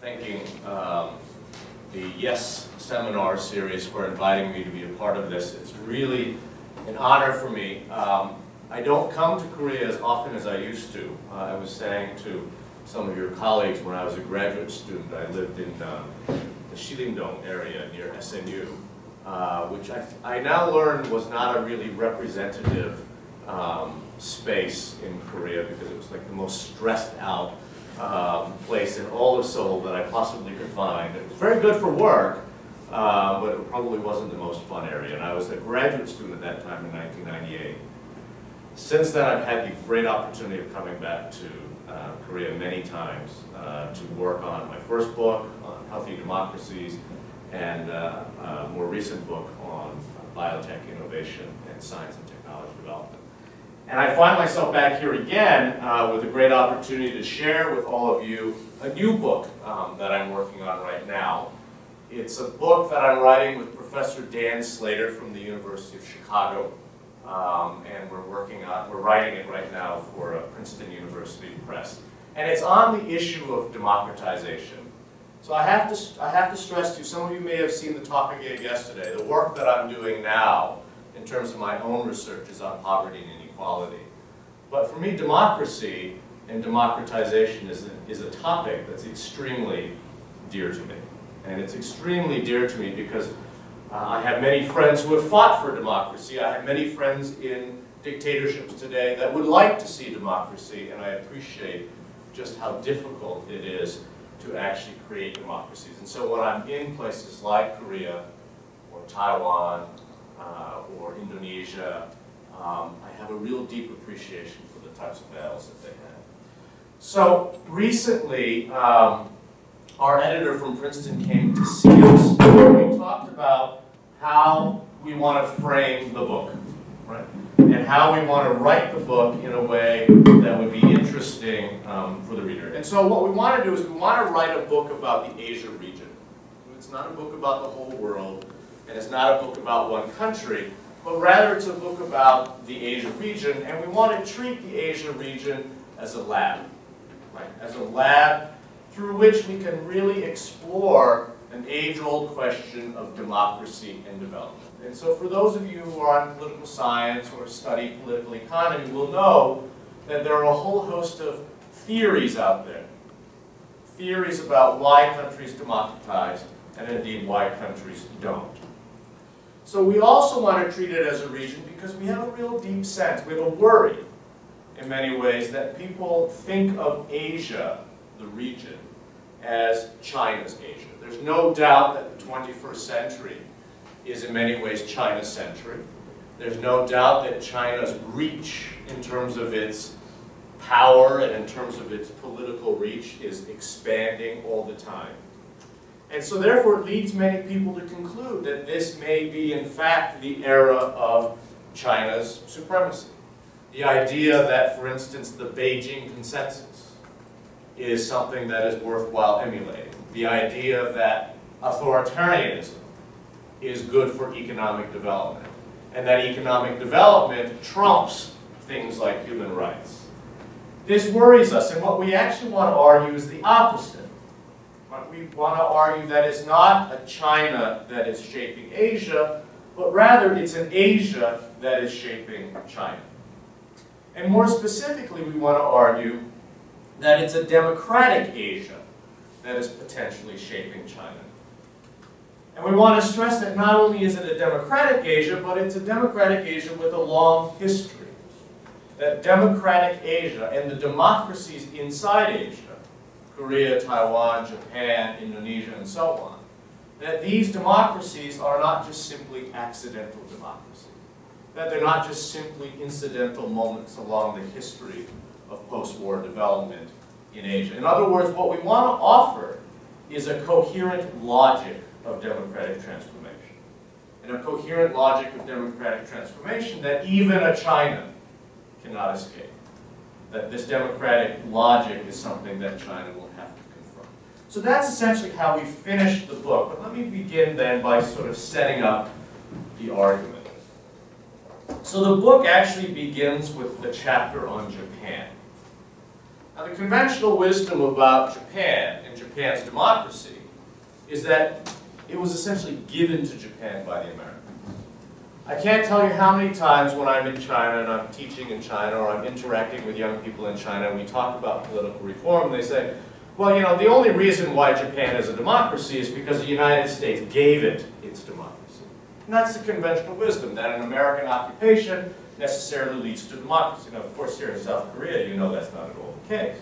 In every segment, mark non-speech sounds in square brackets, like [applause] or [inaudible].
thanking um, the Yes Seminar series for inviting me to be a part of this. It's really an honor for me. Um, I don't come to Korea as often as I used to. Uh, I was saying to some of your colleagues when I was a graduate student, I lived in uh, the Shilingdong area near SNU, uh, which I, I now learned was not a really representative um, space in Korea because it was like the most stressed out um, place in all of Seoul that I possibly could find. It was very good for work, uh, but it probably wasn't the most fun area. And I was a graduate student at that time in 1998. Since then, I've had the great opportunity of coming back to uh, Korea many times uh, to work on my first book on healthy democracies and uh, a more recent book on biotech innovation and science and technology development. And I find myself back here again uh, with a great opportunity to share with all of you a new book um, that I'm working on right now. It's a book that I'm writing with Professor Dan Slater from the University of Chicago. Um, and we're working on, we're writing it right now for uh, Princeton University Press. And it's on the issue of democratization. So I have to, I have to stress to you, some of you may have seen the talk I gave yesterday, the work that I'm doing now in terms of my own research is on poverty and inequality. But for me, democracy and democratization is a, is a topic that's extremely dear to me. And it's extremely dear to me because uh, I have many friends who have fought for democracy. I have many friends in dictatorships today that would like to see democracy, and I appreciate just how difficult it is to actually create democracies. And so when I'm in places like Korea, or Taiwan, uh, or Indonesia, um, I have a real deep appreciation for the types of battles that they have. So recently, um, our editor from Princeton came to see us. We talked about how we want to frame the book, right? And how we want to write the book in a way that would be interesting um, for the reader. And so what we want to do is we want to write a book about the Asia region. It's not a book about the whole world, and it's not a book about one country, but rather it's a book about the Asia region, and we want to treat the Asia region as a lab, right? As a lab through which we can really explore an age-old question of democracy and development. And so for those of you who are on political science or study political economy will know that there are a whole host of theories out there. Theories about why countries democratize and indeed why countries don't. So we also want to treat it as a region because we have a real deep sense, we have a worry in many ways that people think of Asia, the region, as China's Asia. There's no doubt that the 21st century is in many ways China-centric. There's no doubt that China's reach in terms of its power and in terms of its political reach is expanding all the time. And so therefore it leads many people to conclude that this may be in fact the era of China's supremacy. The idea that, for instance, the Beijing consensus is something that is worthwhile emulating. The idea that authoritarianism is good for economic development. And that economic development trumps things like human rights. This worries us, and what we actually want to argue is the opposite. We want to argue that it's not a China that is shaping Asia, but rather it's an Asia that is shaping China. And more specifically, we want to argue that it's a democratic Asia that is potentially shaping China. And we want to stress that not only is it a democratic Asia, but it's a democratic Asia with a long history. That democratic Asia and the democracies inside Asia, Korea, Taiwan, Japan, Indonesia, and so on, that these democracies are not just simply accidental democracies. That they're not just simply incidental moments along the history of post-war development in Asia. In other words, what we want to offer is a coherent logic of democratic transformation. And a coherent logic of democratic transformation that even a China cannot escape. That this democratic logic is something that China will. So that's essentially how we finish the book. But let me begin then by sort of setting up the argument. So the book actually begins with the chapter on Japan. Now the conventional wisdom about Japan, and Japan's democracy is that it was essentially given to Japan by the Americans. I can't tell you how many times when I'm in China and I'm teaching in China or I'm interacting with young people in China and we talk about political reform, they say, well, you know, the only reason why Japan is a democracy is because the United States gave it its democracy. And that's the conventional wisdom, that an American occupation necessarily leads to democracy. Now, of course, here in South Korea, you know that's not at all the case.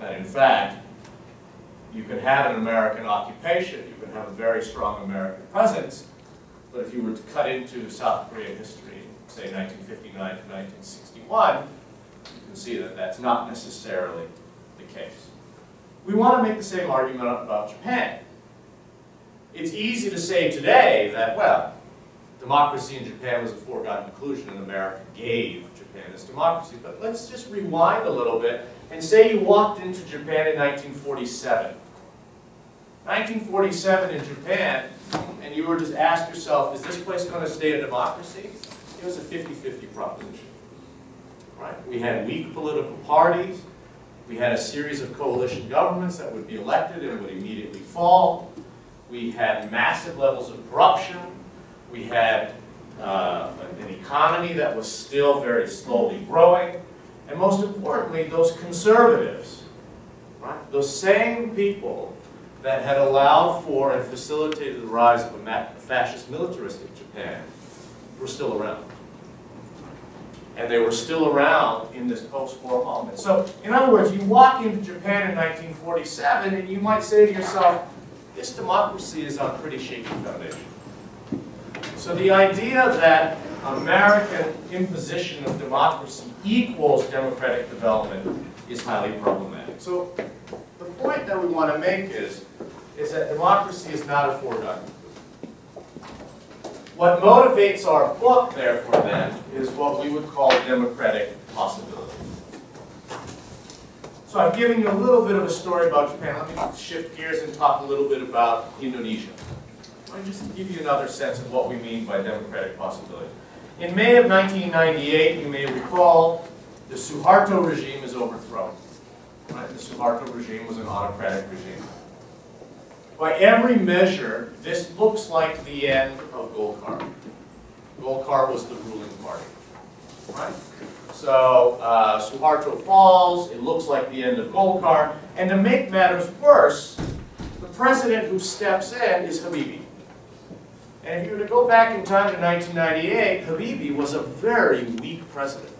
That in fact, you can have an American occupation, you can have a very strong American presence, but if you were to cut into South Korean history, say 1959 to 1961, you can see that that's not necessarily the case. We want to make the same argument about Japan. It's easy to say today that, well, democracy in Japan was a foregone conclusion and America gave Japan its democracy. But let's just rewind a little bit and say you walked into Japan in 1947. 1947 in Japan, and you were just ask yourself, is this place going to stay a democracy? It was a 50-50 proposition. Right? We had weak political parties. We had a series of coalition governments that would be elected and would immediately fall. We had massive levels of corruption. We had uh, an economy that was still very slowly growing. And most importantly, those conservatives, right? those same people that had allowed for and facilitated the rise of a fascist militaristic Japan were still around. And they were still around in this post-war moment. So, in other words, you walk into Japan in 1947 and you might say to yourself, this democracy is on pretty shaky foundation. So the idea that American imposition of democracy equals democratic development is highly problematic. So the point that we want to make is, is that democracy is not a foregone. What motivates our book, therefore, then, is what we would call democratic possibility. So I've given you a little bit of a story about Japan. Let me shift gears and talk a little bit about Indonesia. I just to give you another sense of what we mean by democratic possibility. In May of 1998, you may recall, the Suharto regime is overthrown. Right? The Suharto regime was an autocratic regime. By every measure, this looks like the end of Golkar. Golkar was the ruling party. Right? So uh, Suharto falls, it looks like the end of Golkar, and to make matters worse, the president who steps in is Habibie. And if you were to go back in time to 1998, Habibie was a very weak president.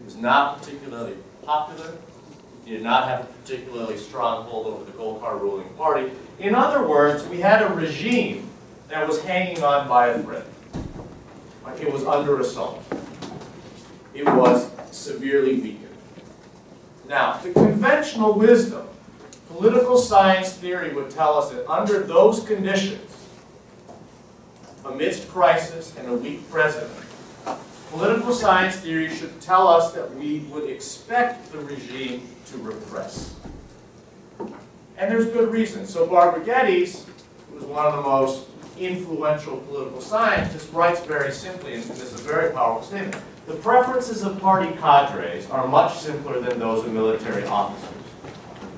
He was not particularly popular. Did not have a particularly strong hold over the Golkar ruling party. In other words, we had a regime that was hanging on by a thread. It was under assault it was severely weakened. Now, the conventional wisdom, political science theory would tell us that under those conditions, amidst crisis and a weak president, political science theory should tell us that we would expect the regime to repress. And there's good reason. So Barbara Geddes, who was one of the most influential political scientists, writes very simply, and this is a very powerful statement, the preferences of party cadres are much simpler than those of military officers.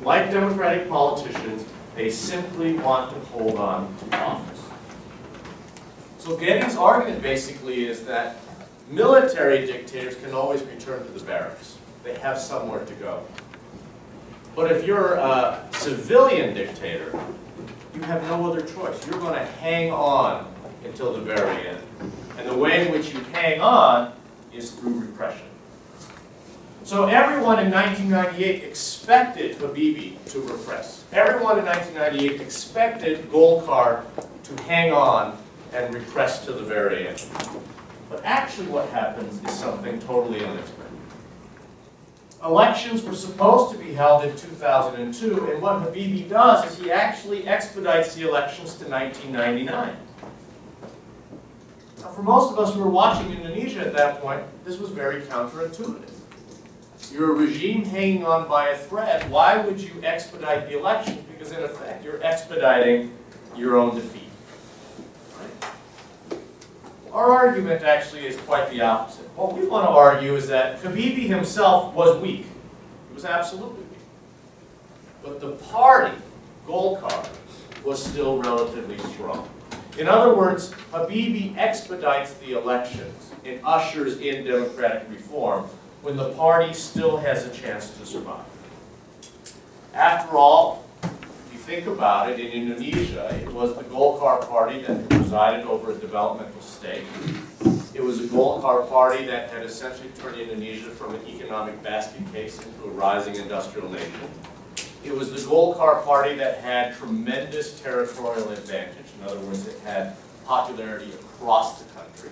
Like democratic politicians, they simply want to hold on to office. So Geddes' argument basically is that military dictators can always return to the barracks. They have somewhere to go. But if you're a civilian dictator, you have no other choice. You're going to hang on until the very end. And the way in which you hang on is through repression. So everyone in 1998 expected Habibie to repress. Everyone in 1998 expected Golkar to hang on and repress to the very end. But actually what happens is something totally unexpected. Elections were supposed to be held in 2002, and what Habibie does is he actually expedites the elections to 1999. Now, for most of us who were watching Indonesia at that point, this was very counterintuitive. You're a regime hanging on by a thread. Why would you expedite the elections? Because in effect, you're expediting your own defeat. Our argument actually is quite the opposite. What we want to argue is that Habibie himself was weak. He was absolutely weak. but the party, Golkar, was still relatively strong. In other words, Habibie expedites the elections and ushers in democratic reform when the party still has a chance to survive. After all, think about it, in Indonesia, it was the Golkar party that presided over a developmental state. It was a Golkar party that had essentially turned Indonesia from an economic basket case into a rising industrial nation. It was the Golkar party that had tremendous territorial advantage. In other words, it had popularity across the country.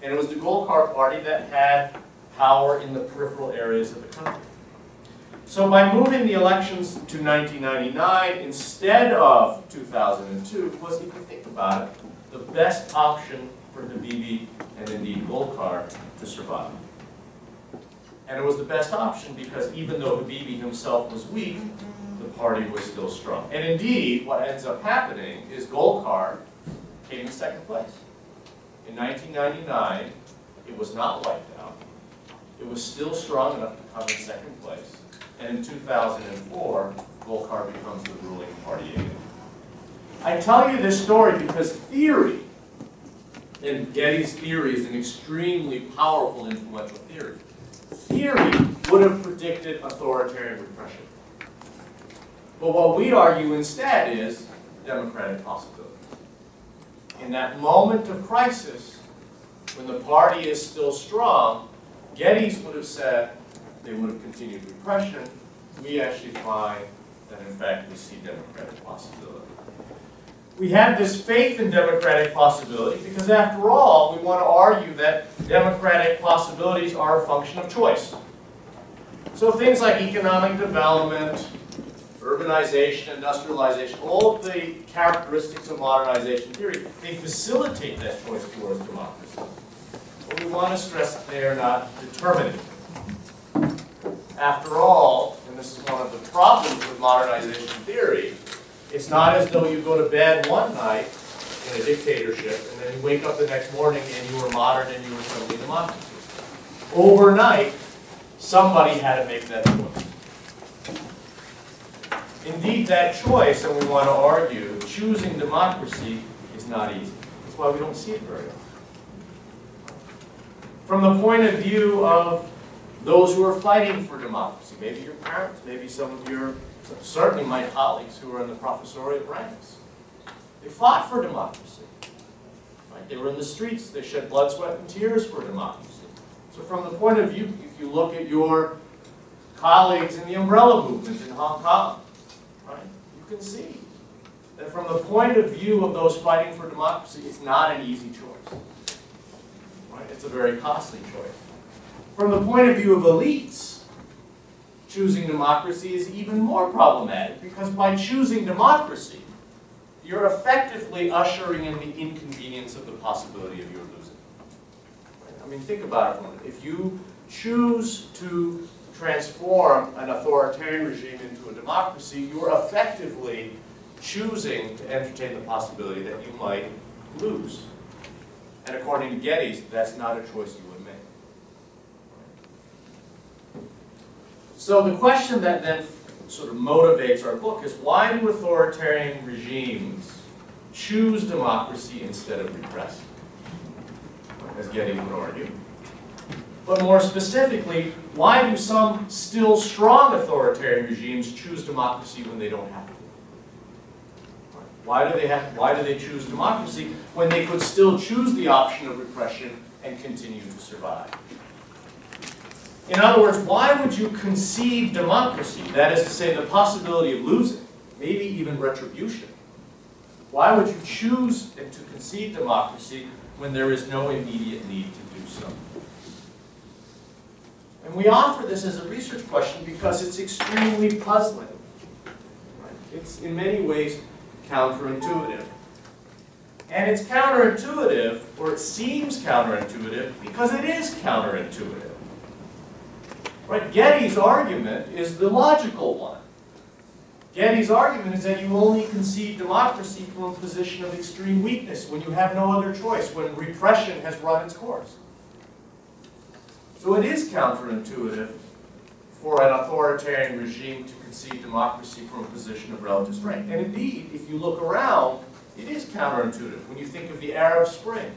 And it was the Golkar party that had power in the peripheral areas of the country. So by moving the elections to 1999 instead of 2002 was, if you think about it, the best option for Habibie and indeed Golkar to survive. And it was the best option because even though Habibie himself was weak, the party was still strong. And indeed, what ends up happening is Golkar came in second place. In 1999, it was not wiped out. It was still strong enough to come in second place. And in 2004, Golkar becomes the ruling party again. I tell you this story because theory, and Geddes' theory is an extremely powerful, influential theory. Theory would have predicted authoritarian repression. But what we argue instead is democratic possibility. In that moment of crisis, when the party is still strong, Geddes would have said they would have continued repression. We actually find that in fact we see democratic possibility. We have this faith in democratic possibility because after all, we want to argue that democratic possibilities are a function of choice. So things like economic development, urbanization, industrialization, all of the characteristics of modernization theory, they facilitate that choice towards democracy. But we want to stress that they are not determinative. After all, and this is one of the problems with modernization theory, it's not as though you go to bed one night in a dictatorship and then you wake up the next morning and you were modern and you were suddenly democracy. Overnight, somebody had to make that choice. Indeed, that choice, and we want to argue, choosing democracy is not easy. That's why we don't see it very often. From the point of view of those who are fighting for democracy, maybe your parents, maybe some of your, certainly my colleagues who are in the professoriate ranks, they fought for democracy. Right? They were in the streets, they shed blood, sweat, and tears for democracy. So from the point of view, if you look at your colleagues in the umbrella movement in Hong Kong, right? You can see that from the point of view of those fighting for democracy, it's not an easy choice. Right? It's a very costly choice. From the point of view of elites, choosing democracy is even more problematic because by choosing democracy, you're effectively ushering in the inconvenience of the possibility of your losing. I mean, think about it. If you choose to transform an authoritarian regime into a democracy, you're effectively choosing to entertain the possibility that you might lose. And according to Geddes, that's not a choice you would make. So the question that then sort of motivates our book is why do authoritarian regimes choose democracy instead of repression, As Getty would argue. But more specifically, why do some still strong authoritarian regimes choose democracy when they don't have to? Why do they have why do they choose democracy when they could still choose the option of repression and continue to survive? In other words, why would you concede democracy? That is to say, the possibility of losing, maybe even retribution. Why would you choose to concede democracy when there is no immediate need to do so? And we offer this as a research question because it's extremely puzzling. It's in many ways counterintuitive. And it's counterintuitive, or it seems counterintuitive, because it is counterintuitive. Right? Geddes' argument is the logical one. Geddes' argument is that you only concede democracy from a position of extreme weakness, when you have no other choice, when repression has run its course. So it is counterintuitive for an authoritarian regime to concede democracy from a position of relative strength. And indeed, if you look around, it is counterintuitive. When you think of the Arab Spring,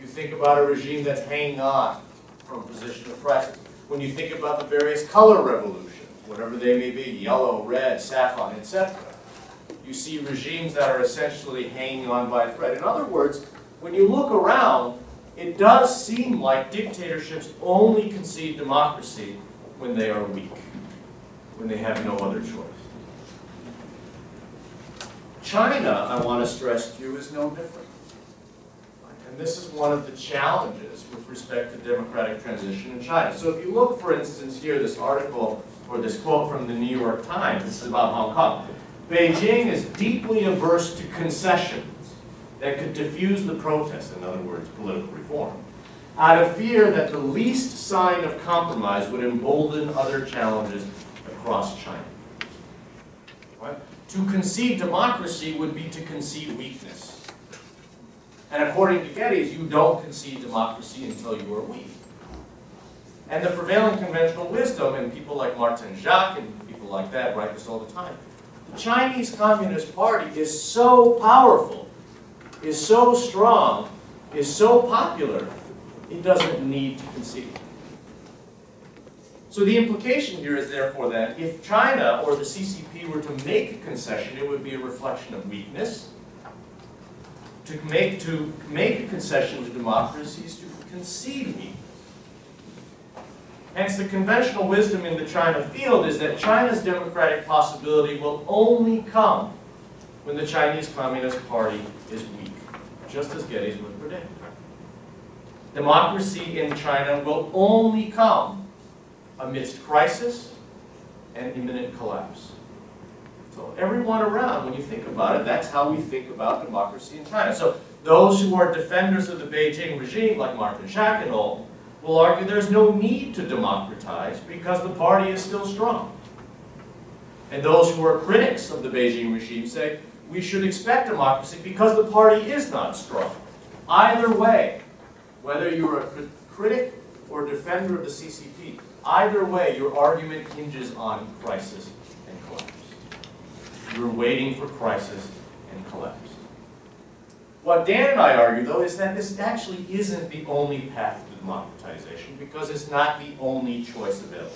you think about a regime that's hanging on from a position of crisis. When you think about the various color revolutions, whatever they may be, yellow, red, saffron, etc., you see regimes that are essentially hanging on by a thread. In other words, when you look around, it does seem like dictatorships only concede democracy when they are weak, when they have no other choice. China, I want to stress to you, is no different. And this is one of the challenges respect to democratic transition in China. So if you look, for instance, here, this article, or this quote from the New York Times, this is about Hong Kong. Beijing is deeply averse to concessions that could diffuse the protests, in other words, political reform, out of fear that the least sign of compromise would embolden other challenges across China. Right? To concede democracy would be to concede weakness. And according to Geddes, you don't concede democracy until you are weak. And the prevailing conventional wisdom, and people like Martin Jacques and people like that write this all the time, the Chinese Communist Party is so powerful, is so strong, is so popular, it doesn't need to concede. So the implication here is therefore that if China or the CCP were to make a concession, it would be a reflection of weakness. To make, to make a concession to democracy is to concede weakness. Hence, the conventional wisdom in the China field is that China's democratic possibility will only come when the Chinese Communist Party is weak, just as Geddes would predict. Democracy in China will only come amidst crisis and imminent collapse. Everyone around, when you think about it, that's how we think about democracy in China. So those who are defenders of the Beijing regime, like Martin all, will argue there's no need to democratize because the party is still strong. And those who are critics of the Beijing regime say we should expect democracy because the party is not strong. Either way, whether you're a critic or defender of the CCP, either way, your argument hinges on crisis. You're waiting for crisis and collapse. What Dan and I argue, though, is that this actually isn't the only path to democratization because it's not the only choice available.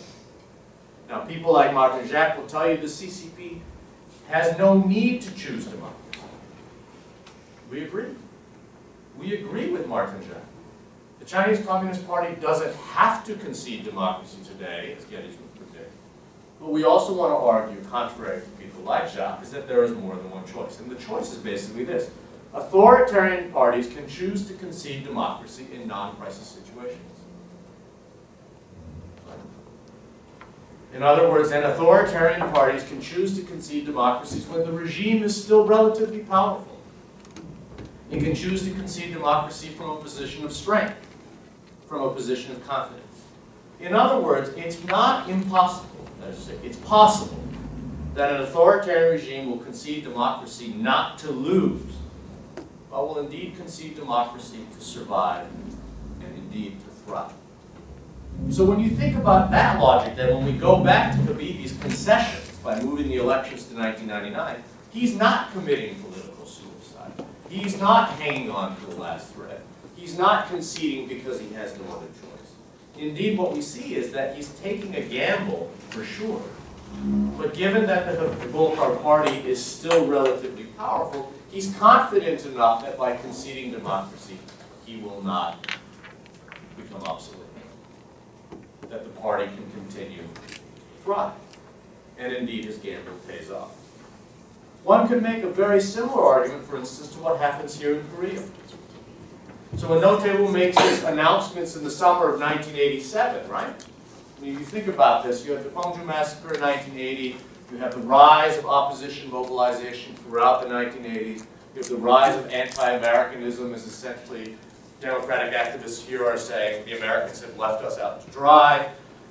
Now, people like Martin Jacques will tell you the CCP has no need to choose democracy. We agree. We agree with Martin Jacques. The Chinese Communist Party doesn't have to concede democracy today, as Geddes would predict. But we also want to argue, contrary to people Jacques, is that there is more than one choice. And the choice is basically this. Authoritarian parties can choose to concede democracy in non-crisis situations. In other words, then authoritarian parties can choose to concede democracies when the regime is still relatively powerful. It can choose to concede democracy from a position of strength, from a position of confidence. In other words, it's not impossible, it's possible, that an authoritarian regime will concede democracy not to lose but will indeed concede democracy to survive and indeed to thrive. So when you think about that logic, then when we go back to Habibie's concessions by moving the elections to 1999, he's not committing political suicide. He's not hanging on to the last thread. He's not conceding because he has no other choice. Indeed, what we see is that he's taking a gamble, for sure. But given that the, the Golkar party is still relatively powerful, He's confident enough that by conceding democracy, he will not become obsolete. That the party can continue to thrive. And indeed, his gamble pays off. One could make a very similar argument, for instance, to what happens here in Korea. So when No Tae-woo makes his announcements in the summer of 1987, right? You think about this, you have the Gwangju Massacre in 1980, you have the rise of opposition mobilization throughout the 1980s. You have the rise of anti-Americanism as essentially Democratic activists here are saying the Americans have left us out to dry.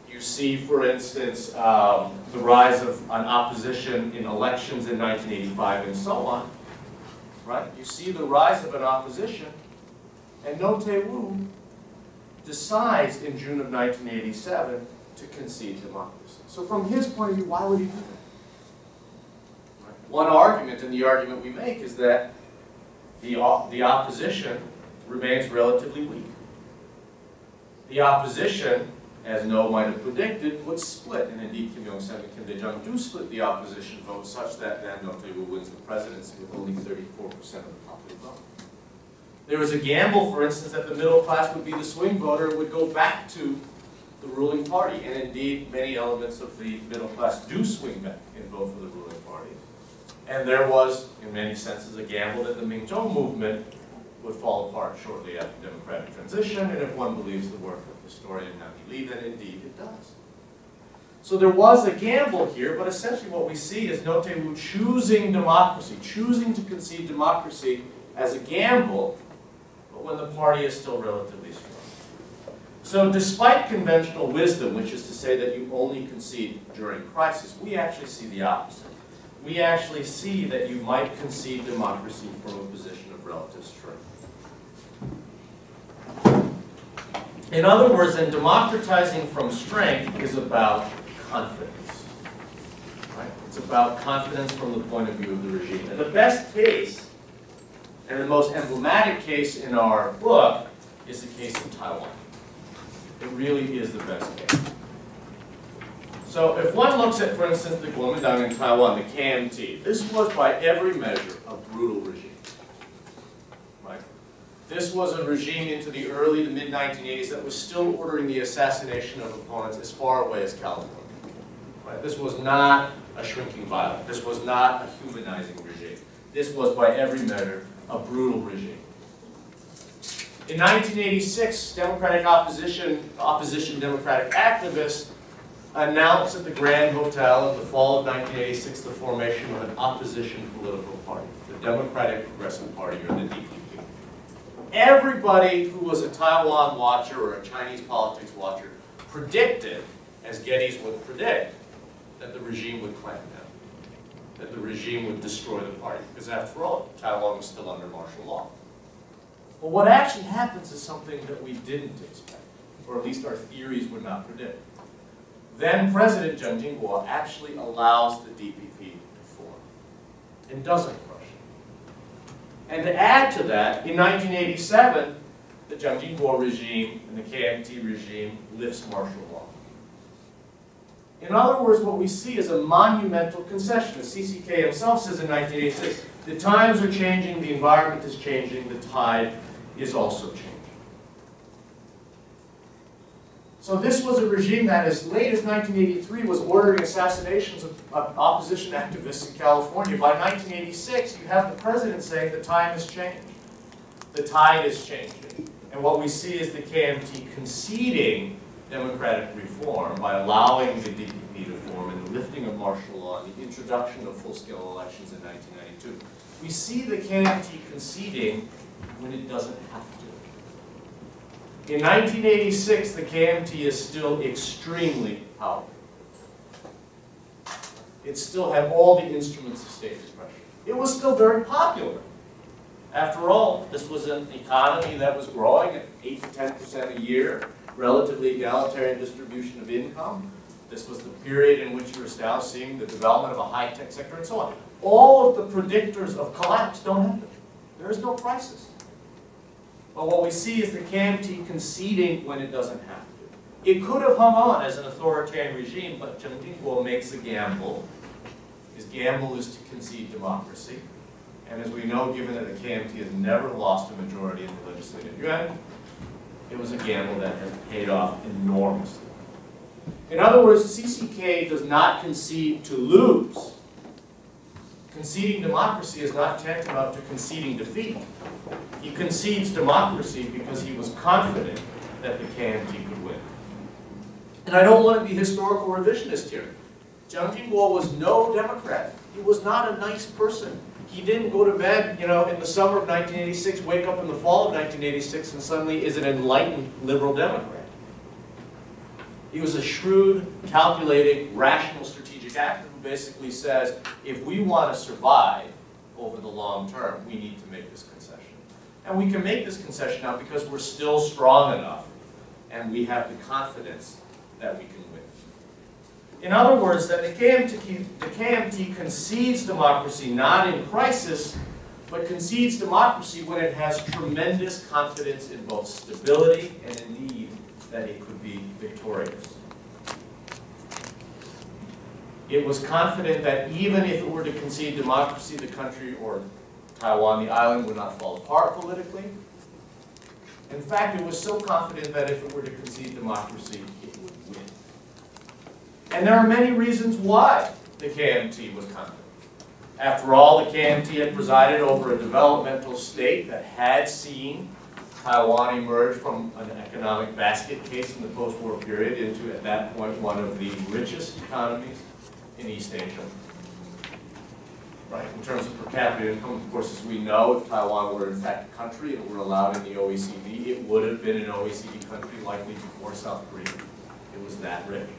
You see, for instance, um, the rise of an opposition in elections in 1985 and so on. Right? You see the rise of an opposition, and No Tae-woo decides in June of 1987 to concede democracy. So from his point of view, why would he do that? One argument, and the argument we make, is that the, the opposition remains relatively weak. The opposition, as No might have predicted, would split, and indeed Kim Young-sam and Kim Dae-jung do split the opposition vote such that Nam No Tae-woo wins the presidency with only 34% of the popular vote. There was a gamble, for instance, that the middle class would be the swing voter and would go back to the ruling party, and indeed many elements of the middle class do swing back and vote for the ruling party. And there was, in many senses, a gamble that the Ming Minjung movement would fall apart shortly after democratic transition, and if one believes the work of historian Namhee Lee, then indeed it does. So there was a gamble here, but essentially what we see is No Tae-woo choosing democracy, choosing to concede democracy as a gamble, but when the party is still relatively strong. So despite conventional wisdom, which is to say that you only concede during crisis, we actually see the opposite. We actually see that you might concede democracy from a position of relative strength. In other words, then democratizing from strength is about confidence. Right? It's about confidence from the point of view of the regime. And the best case, and the most emblematic case in our book, is the case of Taiwan. It really is the best case. So if one looks at, for instance, the Kuomintang in Taiwan, the KMT, this was by every measure a brutal regime. Right? This was a regime into the early to mid-1980s that was still ordering the assassination of opponents as far away as California. Right? This was not a shrinking violet. This was not a humanizing regime. This was, by every measure, a brutal regime. In 1986, Democratic opposition, opposition Democratic activists announced at the Grand Hotel in the fall of 1986 the formation of an opposition political party, the Democratic Progressive Party, or the DPP everybody who was a Taiwan watcher or a Chinese politics watcher predicted, as Geddes would predict, that the regime would clamp down, that the regime would destroy the party, because after all, Taiwan was still under martial law. But what actually happens is something that we didn't expect, or at least our theories would not predict. Then President Chiang Ching-kuo actually allows the DPP to form, and doesn't crush it. and to add to that, in 1987, the Chiang Ching-kuo regime and the KMT regime lifts martial law. In other words, what we see is a monumental concession. The CCK himself says in 1986, the times are changing, the environment is changing, the tide is also changing. So this was a regime that as late as 1983 was ordering assassinations of, opposition activists in California. By 1986, you have the president saying the time has changed. The tide is changing. And what we see is the KMT conceding democratic reform by allowing the DPP to form and the lifting of martial law and the introduction of full-scale elections in 1992. We see the KMT conceding when it doesn't have to. In 1986, the KMT is still extremely powerful. It still had all the instruments of state expression. It was still very popular. After all, this was an economy that was growing at 8 to 10% a year, relatively egalitarian distribution of income. This was the period in which you were now seeing the development of a high-tech sector and so on. All of the predictors of collapse don't happen. There is no crisis. But what we see is the KMT conceding when it doesn't have to. It could have hung on as an authoritarian regime, but Chiang Ching-kuo makes a gamble. His gamble is to concede democracy. And as we know, given that the KMT has never lost a majority in the legislative yuan, it was a gamble that has paid off enormously. In other words, the CCK does not concede to lose. Conceding democracy is not tantamount to conceding defeat. He concedes democracy because he was confident that the KMT could win. And I don't want to be historical revisionist here. Chiang Ching-kuo was no Democrat. He was not a nice person. He didn't go to bed, you know, in the summer of 1986, wake up in the fall of 1986, and suddenly is an enlightened liberal Democrat. He was a shrewd, calculating, rational strategic actor who basically says, if we want to survive over the long term, we need to make this concession. And we can make this concession now because we're still strong enough and we have the confidence that we can win. In other words, that the KMT, the KMT concedes democracy not in crisis, but concedes democracy when it has tremendous confidence in both stability and indeed that it could be victorious. It was confident that even if it were to concede democracy, the country or Taiwan, the island, would not fall apart politically. In fact, it was so confident that if it were to concede democracy, it would win. And there are many reasons why the KMT was confident. After all, the KMT had presided over a developmental state that had seen Taiwan emerge from an economic basket case in the post-war period into, at that point, one of the richest economies in East Asia. Right, in terms of per capita income, of course, as we know, if Taiwan were in fact a country and were allowed in the OECD, it would have been an OECD country likely before South Korea. It was that rich.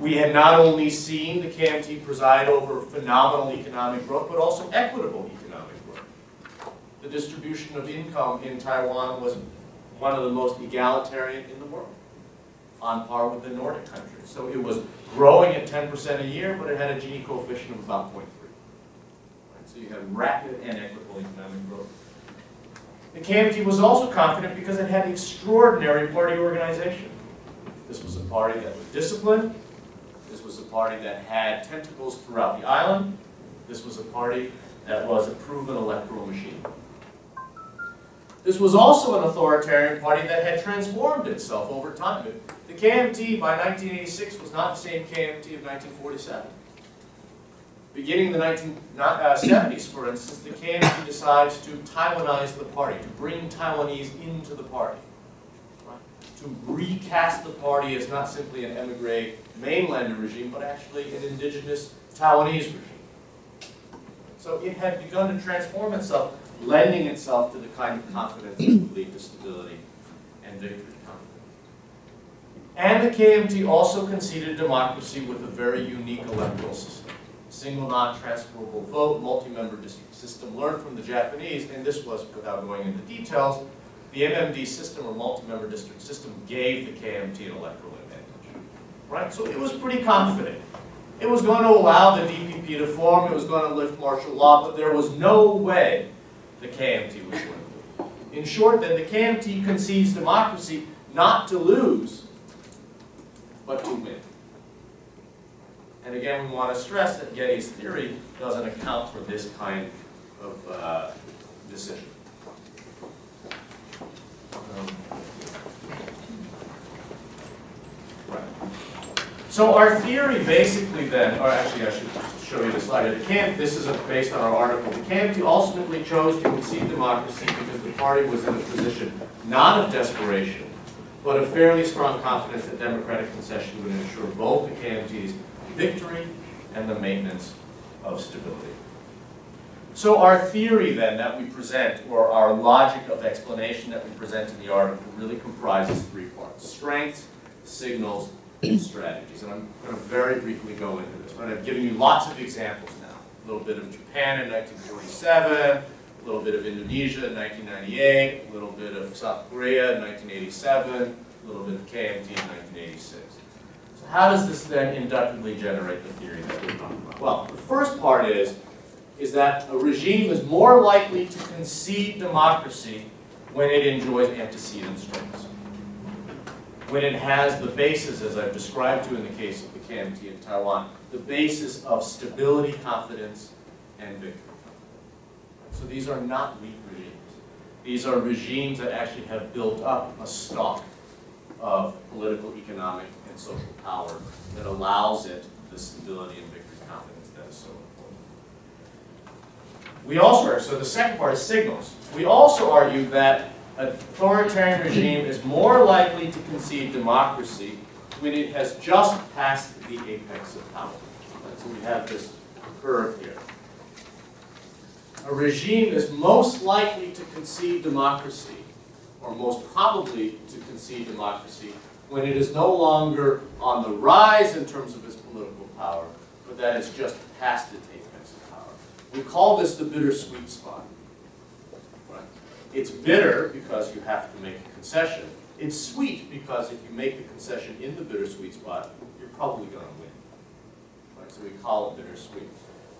We had not only seen the KMT preside over phenomenal economic growth, but also equitable economic growth. The distribution of income in Taiwan was one of the most egalitarian in the world, on par with the Nordic countries. So it was growing at 10% a year, but it had a Gini coefficient of about 0.3. So you had rapid and equitable economic growth. The KMT was also confident because it had extraordinary party organization. This was a party that was disciplined, this was a party that had tentacles throughout the island. This was a party that was a proven electoral machine. This was also an authoritarian party that had transformed itself over time. The KMT by 1986 was not the same KMT of 1947. Beginning in the 1970s, uh, for instance, the KMT decides to Taiwanize the party, to bring Taiwanese into the party to recast the party as not simply an emigre mainlander regime, but actually an indigenous Taiwanese regime. So it had begun to transform itself, lending itself to the kind of confidence that would lead to stability and victory. And the KMT also conceded democracy with a very unique electoral system. Single non-transferable vote, multi-member district system learned from the Japanese, and this was, without going into details, the MMD system or multi-member district system gave the KMT an electoral advantage. Right? So it was pretty confident. It was going to allow the DPP to form, it was going to lift martial law, but there was no way the KMT was going to lose. In short, then, the KMT concedes democracy not to lose, but to win. And again, we want to stress that Geddes' theory doesn't account for this kind of uh, decision. Right. So our theory basically then, or actually I should show you the slide. The camp, this is based on our article. The KMT ultimately chose to concede democracy because the party was in a position not of desperation, but of fairly strong confidence that democratic concession would ensure both the KMT's victory and the maintenance of stability. So our theory then that we present, or our logic of explanation that we present in the article really comprises three parts. Strengths, signals, and strategies. And I'm going to very briefly go into this. But I've given you lots of examples now. A little bit of Japan in 1947, a little bit of Indonesia in 1998, a little bit of South Korea in 1987, a little bit of KMT in 1986. So how does this then inductively generate the theory that we're talking about? Well, the first part is is that a regime is more likely to concede democracy when it enjoys antecedent strengths. When it has the basis, as I've described to you in the case of the KMT in Taiwan, the basis of stability, confidence, and victory. So these are not weak regimes. These are regimes that actually have built up a stock of political, economic, and social power that allows it the stability and victory confidence that is so important. we also, so the second part is signals. We also argue that an authoritarian regime is more likely to concede democracy when it has just passed the apex of power. So we have this curve here. A regime is most likely to concede democracy, or most probably to concede democracy, when it is no longer on the rise in terms of its political power, but that it's just past its power. we call this the bittersweet spot. Right? It's bitter because you have to make a concession. It's sweet because if you make the concession in the bittersweet spot, you're probably going to win. Right? So we call it bittersweet.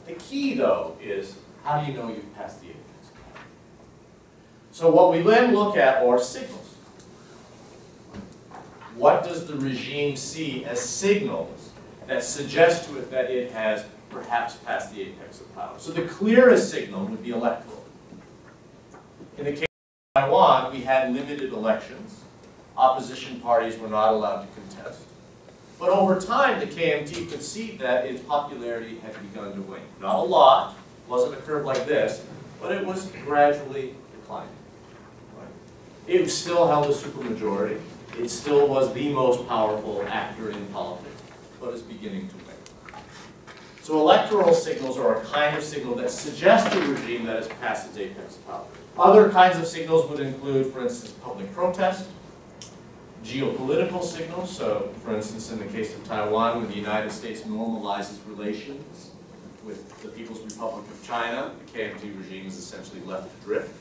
The key, though, is how do you know you've passed the apex? So what we then look at are signals. What does the regime see as signals that suggest to it that it has perhaps passed the apex of power? So the clearest signal would be electoral. In the case of Taiwan, we had limited elections. Opposition parties were not allowed to contest. But over time, the KMT could see that its popularity had begun to wane. Not a lot, wasn't a curve like this, but it was gradually declining. It still held a supermajority. It still was the most powerful actor in politics, but it's beginning to wane. So electoral signals are a kind of signal that suggests a regime that has passed its apex of power. Other kinds of signals would include, for instance, public protest, geopolitical signals. So, for instance, in the case of Taiwan, when the United States normalizes relations with the People's Republic of China, the KMT regime is essentially left adrift,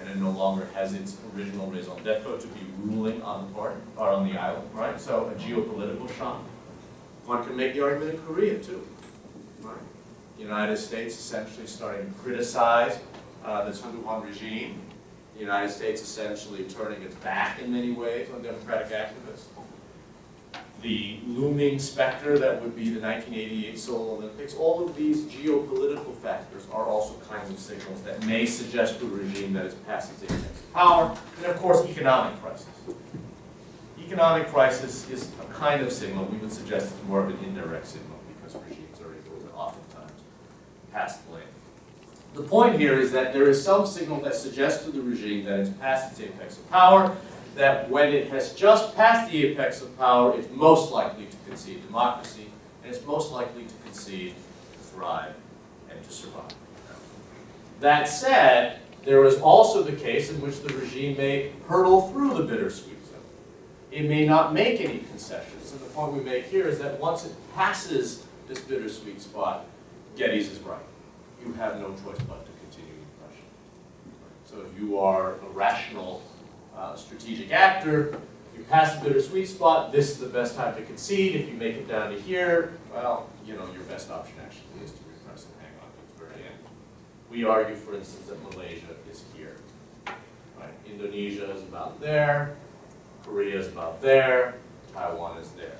and it no longer has its original raison d'etre to be ruling on the part or on the island, right? So, a geopolitical shock. One can make the argument in Korea too, right? The United States essentially starting to criticize uh, the Chun Doo-hwan regime, the United States essentially turning its back in many ways on democratic activists. The looming specter that would be the 1988 Seoul Olympics, all of these geopolitical factors are also kinds of signals that may suggest to a regime that is past its apex of power. And of course, economic crisis. Economic crisis is a kind of signal. We would suggest it's more of an indirect signal because regimes are able to oftentimes pass the blame. The point here is that there is some signal that suggests to the regime that it's past its apex of power, that when it has just passed the apex of power, it's most likely to concede democracy, and it's most likely to concede to thrive and to survive. That said, there is also the case in which the regime may hurtle through the bittersweet zone. It may not make any concessions, and the point we make here is that once it passes this bittersweet spot, Geddes is right you have no choice but to continue repression. So if you are a rational uh, strategic actor, if you pass the bittersweet spot, this is the best time to concede. If you make it down to here, well, you know, your best option actually is to repress and hang on to the very end. We argue, for instance, that Malaysia is here. Right? Indonesia is about there, Korea is about there, Taiwan is there.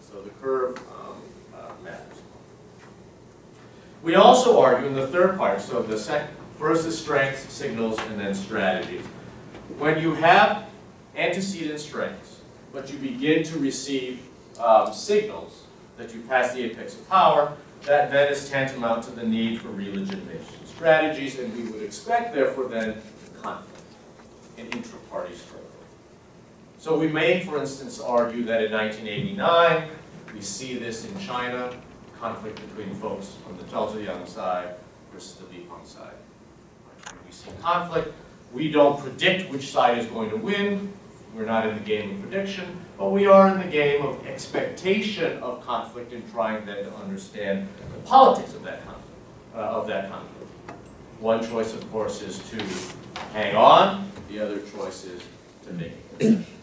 So the curve um, uh, matters. We also argue in the third part, so the second, first is strengths, signals, and then strategies. When you have antecedent strengths, but you begin to receive um, signals that you pass the apex of power, that then is tantamount to the need for re-legitimation strategies, and we would expect, therefore, then, conflict, an intra-party struggle. So we may, for instance, argue that in 1989, we see this in China, conflict between folks on the Zhao Ziyang side versus the Li Peng side. When we see conflict, we don't predict which side is going to win. We're not in the game of prediction, but we are in the game of expectation of conflict and trying then to understand the politics of that conflict. Uh, of that conflict. One choice, of course, is to hang on. The other choice is to make it. [clears throat]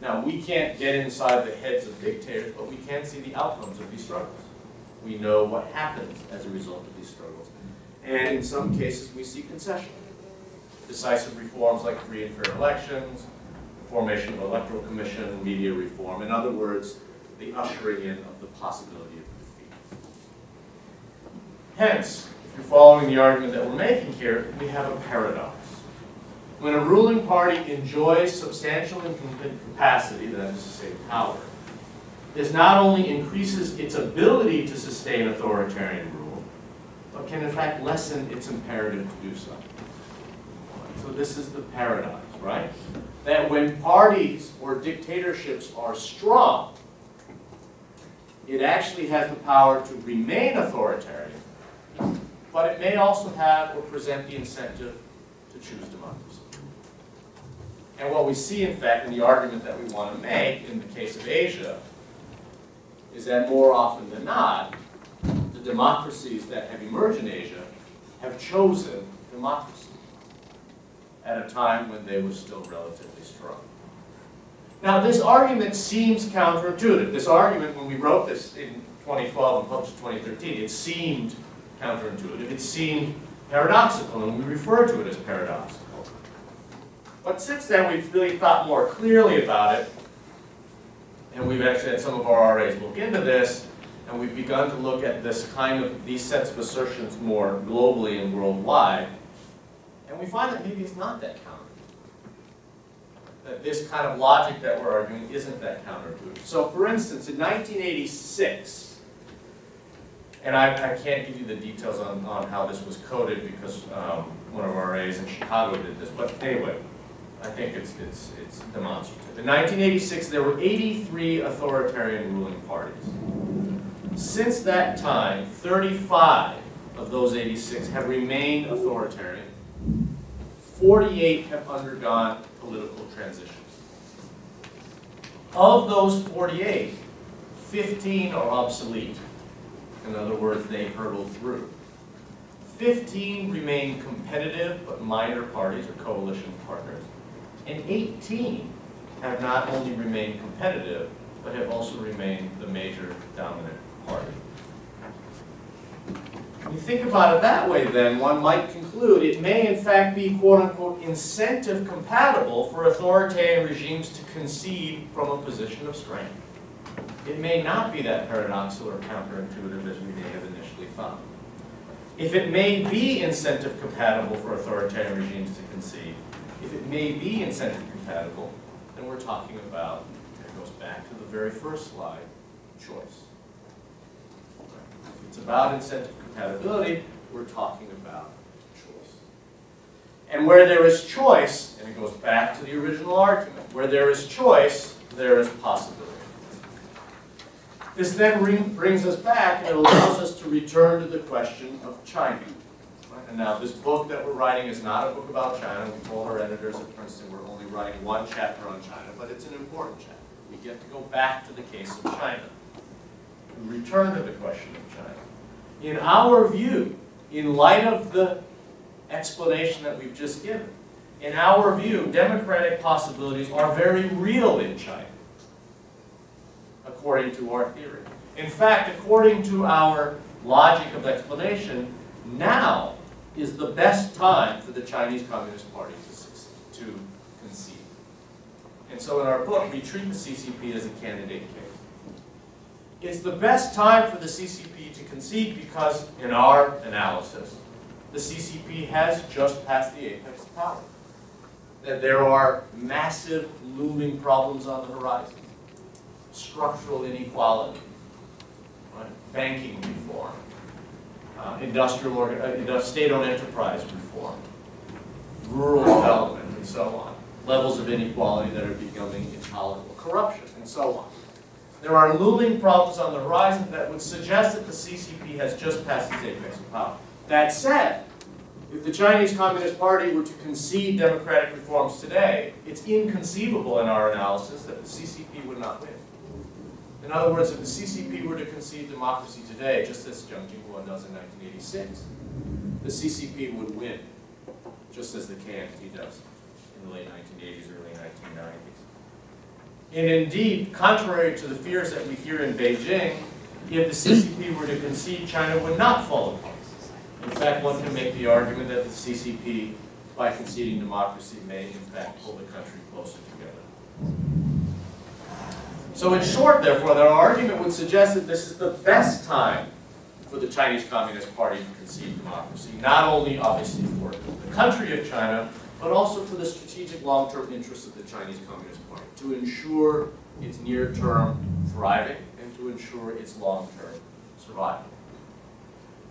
Now, we can't get inside the heads of dictators, but we can see the outcomes of these struggles. We know what happens as a result of these struggles. And in some cases, we see concession. Decisive reforms like free and fair elections, formation of electoral commission, media reform. In other words, the ushering in of the possibility of defeat. Hence, if you're following the argument that we're making here, we have a paradox when a ruling party enjoys substantial capacity, that is to say power, this not only increases its ability to sustain authoritarian rule, but can in fact lessen its imperative to do so. So this is the paradox, right? That when parties or dictatorships are strong, it actually has the power to remain authoritarian, but it may also have or present the incentive to choose democracy. And what we see, in fact, in the argument that we want to make in the case of Asia is that more often than not, the democracies that have emerged in Asia have chosen democracy at a time when they were still relatively strong. Now, this argument seems counterintuitive. This argument, when we wrote this in 2012 and published in 2013, it seemed counterintuitive. It seemed paradoxical, and we refer to it as paradoxical. But since then, we've really thought more clearly about it, and we've actually had some of our RAs look into this, and we've begun to look at this kind of, these sets of assertions more globally and worldwide, and we find that maybe it's not that counter. That this kind of logic that we're arguing isn't that counterintuitive. So for instance, in 1986, and I, I can't give you the details on, on how this was coded because um, one of our RAs in Chicago did this, but anyway, I think it's, it's, it's demonstrative. In 1986, there were 83 authoritarian ruling parties. Since that time, 35 of those 86 have remained authoritarian. 48 have undergone political transitions. Of those 48, 15 are obsolete. In other words, they hurtled through. 15 remain competitive but minor parties or coalition partners and 18 have not only remained competitive, but have also remained the major dominant party. When you think about it that way, then, one might conclude it may in fact be quote-unquote incentive compatible for authoritarian regimes to concede from a position of strength. It may not be that paradoxical or counterintuitive as we may have initially thought. If it may be incentive compatible for authoritarian regimes to concede, if it may be incentive compatible, then we're talking about, it goes back to the very first slide, choice. If it's about incentive compatibility, we're talking about choice. And where there is choice, and it goes back to the original argument, where there is choice, there is possibility. This then brings us back and allows us to return to the question of China. And now this book that we're writing is not a book about China. We told our editors at Princeton we're only writing one chapter on China, but it's an important chapter. We get to go back to the case of China. We return to the question of China. In our view, in light of the explanation that we've just given, in our view, democratic possibilities are very real in China, according to our theory. In fact, according to our logic of explanation, now is the best time for the Chinese Communist Party to, to concede. And so in our book, we treat the CCP as a candidate case. It's the best time for the CCP concede because, in our analysis, the CCP has just passed the apex of power. That there are massive looming problems on the horizon. Structural inequality, right? banking reform, uh, industrial uh, state-owned enterprise reform, rural development, and so on. Levels of inequality that are becoming intolerable, corruption, and so on. There are looming problems on the horizon that would suggest that the CCP has just passed its apex of power. That said, if the Chinese Communist Party were to concede democratic reforms today, it's inconceivable in our analysis that the CCP would not win. In other words, if the CCP were to concede democracy today, just as Jiang Jingguo does in 1986, the CCP would win, just as the KMT does in the late 1980s, early 1990s. And indeed, contrary to the fears that we hear in Beijing, if the CCP were to concede, China would not fall apart. In fact, one can make the argument that the CCP, by conceding democracy, may in fact pull the country closer together. So in short, therefore, the argument would suggest that this is the best time for the Chinese Communist Party to concede democracy, not only obviously for the country of China, but also for the strategic long-term interests of the Chinese Communist Party, to ensure its near-term thriving and to ensure its long-term survival.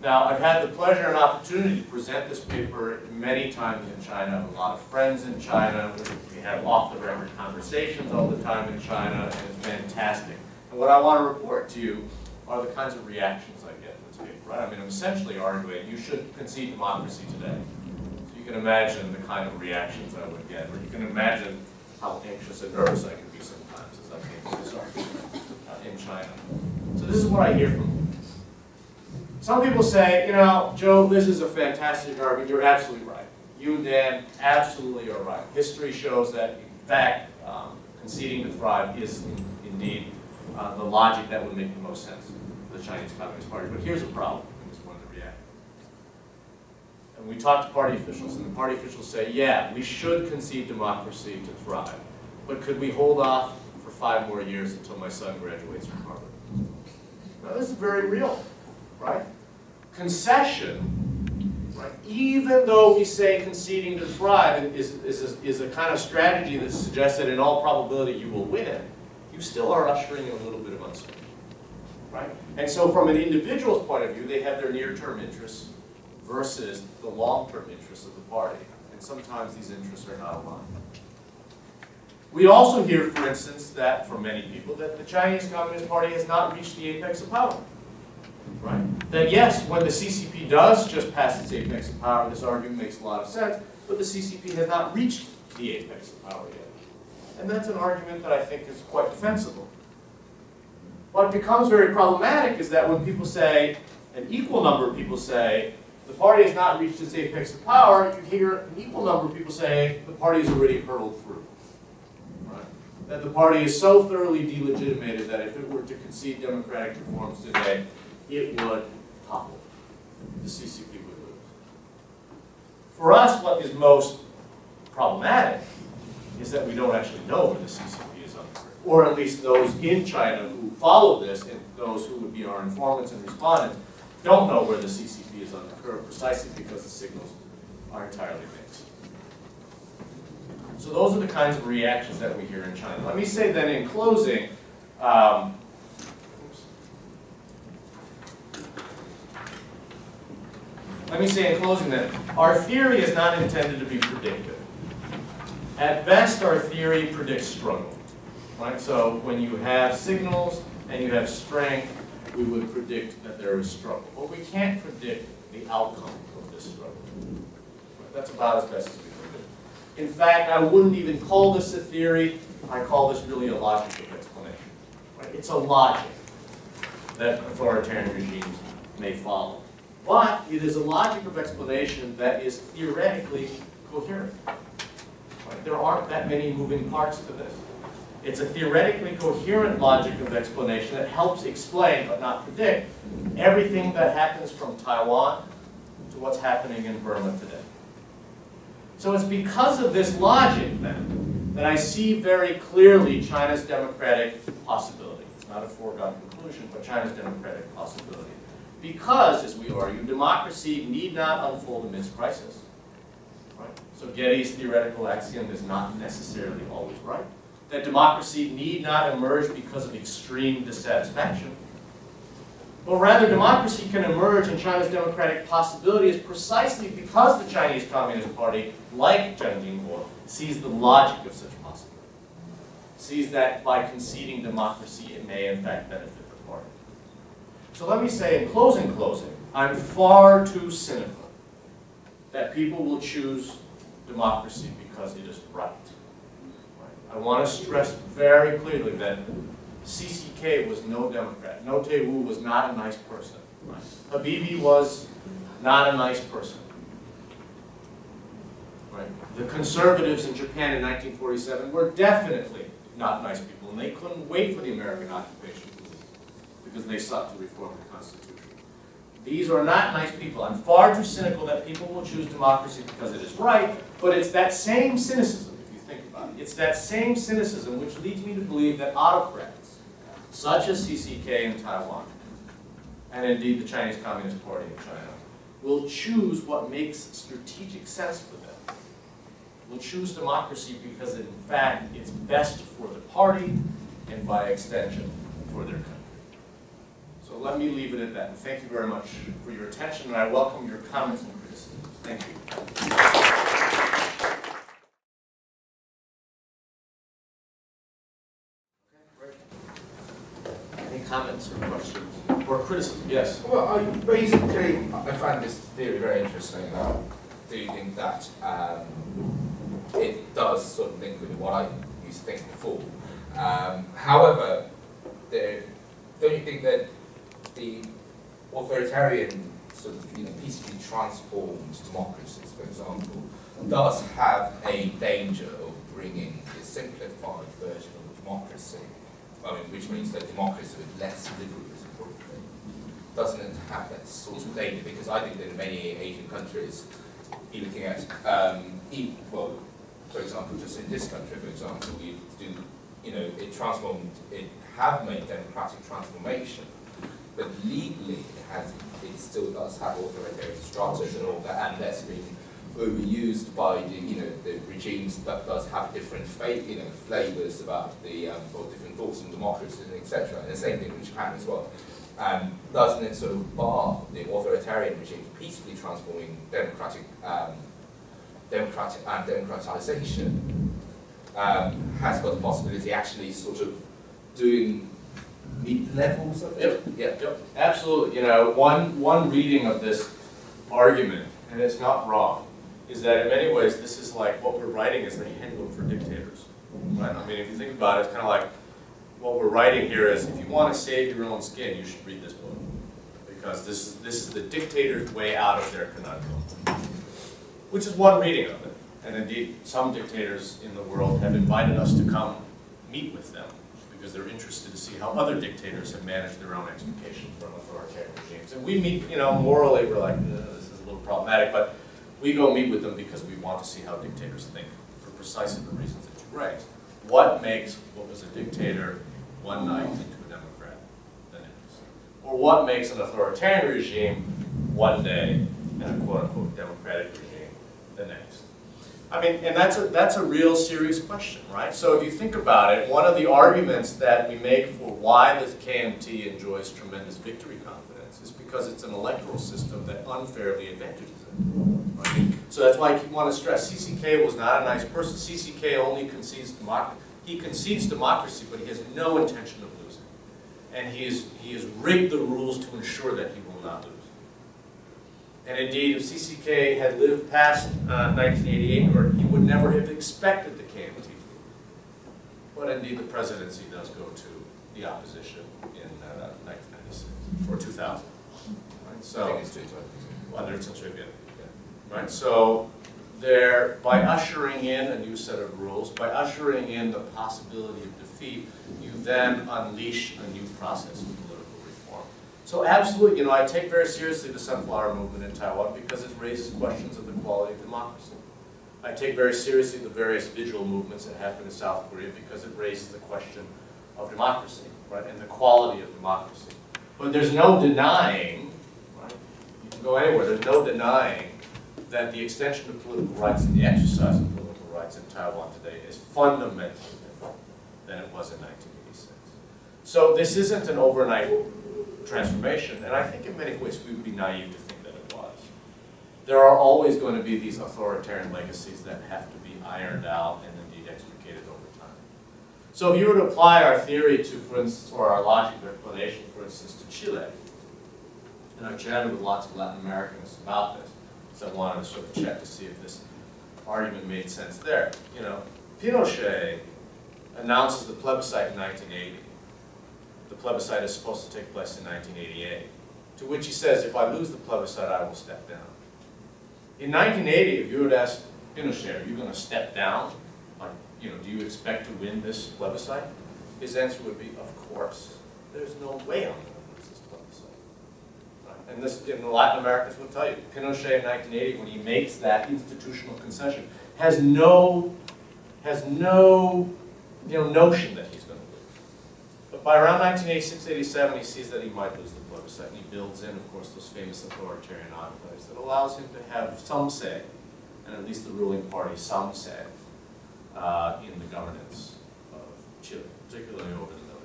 Now, I've had the pleasure and opportunity to present this paper many times in China. A lot of friends in China. We have off-the-record conversations all the time in China, and it's fantastic. And what I want to report to you are the kinds of reactions I get to this paper. Right? I mean, I'm essentially arguing you should concede democracy today. Can imagine the kind of reactions I would get, or you can imagine how anxious and nervous I can be sometimes as I make this argument uh, in China. So this is what I hear from them. some people say, you know, Joe, this is a fantastic argument. You're absolutely right. you Dan absolutely are right. History shows that, in fact, um, conceding to thrive is in, indeed uh, the logic that would make the most sense for the Chinese Communist Party. But here's a problem, and this is one of the react. And we talk to party officials, and the party officials say, yeah, we should concede democracy to thrive. But could we hold off for five more years until my son graduates from Harvard? Now, this is very real, right? Concession, right? Even though we say conceding to thrive is, is, a, is a kind of strategy that suggests that in all probability you will win, you still are ushering in a little bit of uncertainty, right? And so from an individual's point of view, they have their near-term interests versus the long-term interests of the party. And sometimes these interests are not aligned. We also hear, for instance, that from many people, that the Chinese Communist Party has not reached the apex of power. Right? That yes, when the CCP does just pass its apex of power, this argument makes a lot of sense, but the CCP has not reached the apex of power yet. And that's an argument that I think is quite defensible. What becomes very problematic is that when people say, an equal number of people say, the party has not reached its apex of power, you hear an equal number of people say, the party has already hurtled through that the party is so thoroughly delegitimated that if it were to concede democratic reforms today, it would topple. The CCP would lose. For us, what is most problematic is that we don't actually know where the CCP is curve. Or at least those in China who follow this and those who would be our informants and respondents don't know where the CCP is on the curve precisely because the signals are entirely mixed. So those are the kinds of reactions that we hear in China. Let me say then in closing, um, let me say in closing that our theory is not intended to be predictive. At best, our theory predicts struggle. Right? So when you have signals and you have strength, we would predict that there is struggle. But we can't predict the outcome of this struggle. That's about as best as we can do. in fact, I wouldn't even call this a theory. I call this really a logical explanation. Right? It's a logic that authoritarian regimes may follow. But it is a logic of explanation that is theoretically coherent. Right? There aren't that many moving parts to this. It's a theoretically coherent logic of explanation that helps explain, but not predict, everything that happens from Taiwan to what's happening in Burma today. So it's because of this logic, then, that I see very clearly China's democratic possibility. It's not a foregone conclusion, but China's democratic possibility. Because, as we argue, democracy need not unfold amidst crisis. Right? So Geddes' theoretical axiom is not necessarily always right. That democracy need not emerge because of extreme dissatisfaction. But rather, democracy can emerge and China's democratic possibility is precisely because the Chinese Communist Party, like Chen Jingguo, sees the logic of such possibility. Sees that by conceding democracy, it may in fact benefit the party. So let me say in closing closing, I'm far too cynical that people will choose democracy because it is right. I want to stress very clearly that CCK was no Democrat. No Wu was not a nice person. Right? Habibie was not a nice person. Right? The conservatives in Japan in 1947 were definitely not nice people, and they couldn't wait for the American occupation because they sought to reform the Constitution. These are not nice people. I'm far too cynical that people will choose democracy because it is right, but it's that same cynicism, if you think about it. It's that same cynicism which leads me to believe that autocrats such as CCK in Taiwan, and indeed the Chinese Communist Party in China, will choose what makes strategic sense for them. Will choose democracy because in fact it's best for the party and by extension for their country. So let me leave it at that. Thank you very much for your attention and I welcome your comments and criticisms. Thank you. Comments or questions or criticism? Yes. Well, I, basically, I find this theory very interesting. Do you think that um, it does sort of link with what I used to think before? Um, however, there, don't you think that the authoritarian sort of you know, peacefully transformed democracies, for example, does have a danger of bringing a simplified version of democracy, I mean, which means that democracy with less liberalism probably, doesn't have that sort of danger? Because I think that in many Asian countries, you're looking at, um, e- well, for example, just in this country, for example, you do, you know, it transformed, it have made democratic transformation, but legally it has, it still does have authoritarian structures and all that, and that's overused by the, you know, the regimes that does have different you know, flavors about the, um, or different thoughts on democracy and etc. And the same thing with Japan as well. Um, doesn't it sort of bar the authoritarian regimes peacefully transforming democratic, um, democratic and democratization um, has got the possibility actually sort of doing mid levels of it? Yeah. Yep, absolutely. You know, one, one reading of this argument, and it's not wrong, is that in many ways, this is like, what we're writing is the handbook for dictators. Right? I mean, if you think about it, it's kind of like, what we're writing here is, if you want to save your own skin, you should read this book. Because this is, this is the dictator's way out of their conundrum. Which is one reading of it. And indeed, some dictators in the world have invited us to come meet with them because they're interested to see how other dictators have managed their own extrication from authoritarian regimes. And we meet, you know, morally, we're like, "Uh, this is a little problematic, but we go meet with them because we want to see how dictators think for precisely the reasons that you raised. What makes what was a dictator one night into a democrat the next? Or what makes an authoritarian regime one day and a quote-unquote democratic regime the next? I mean, and that's a, that's a real serious question, right? So if you think about it, one of the arguments that we make for why the KMT enjoys tremendous victory confidence is because it's an electoral system that unfairly advantages. Right? So that's why I keep want to stress, CCK was not a nice person. CCK only concedes democracy. He concedes democracy, but he has no intention of losing. And he, is, he has rigged the rules to ensure that he will not lose. And indeed, if CCK had lived past uh, 1988, or he would never have expected the KMT. But indeed, the presidency does go to the opposition in uh, 1996, or 2000. Right? So, think it's two under it's a tribute. Right, so there, by ushering in a new set of rules, by ushering in the possibility of defeat, you then unleash a new process of political reform. So absolutely, you know, I take very seriously the Sunflower Movement in Taiwan because it raises questions of the quality of democracy. I take very seriously the various visual movements that happen in South Korea because it raises the question of democracy, right, and the quality of democracy. But there's no denying, right, you can go anywhere, there's no denying that the extension of political rights and the exercise of political rights in Taiwan today is fundamentally different than it was in 1986. So this isn't an overnight transformation, and I think in many ways we would be naive to think that it was. There are always going to be these authoritarian legacies that have to be ironed out and indeed extricated over time. So if you were to apply our theory to, for instance, or our logic of explanation, for instance, to Chile, and I've chatted with lots of Latin Americans about this, I wanted to sort of check to see if this argument made sense there. You know, Pinochet announces the plebiscite in 1980. The plebiscite is supposed to take place in 1988. To which he says, if I lose the plebiscite, I will step down. In 1980, if you would ask Pinochet, are you going to step down? Like, you know, do you expect to win this plebiscite? His answer would be, of course. There's no way I'm going to lose this plebiscite. Right? And this, and the Latin Americans will tell you, Pinochet in 1980, when he makes that institutional concession, has no, has no, you know, notion that he's going to lose. But by around 1986, 87, he sees that he might lose the plebiscite, and he builds in, of course, those famous authoritarian enclaves that allows him to have some say, and at least the ruling party some say, uh, in the governance of Chile, particularly over the middle.